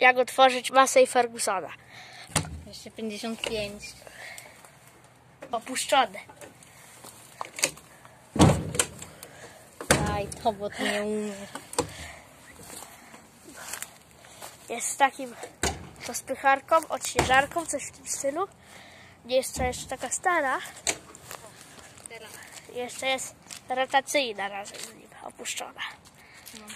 jak otworzyć masę i Fergusona. Jeszcze 55. Opuszczone. Aj, to bot nie umie. Jest z takim rozpycharką, odśnieżarką, coś w tym stylu. Nie jest to jeszcze taka stara. Jeszcze jest rotacyjna razem z nim opuszczona. No.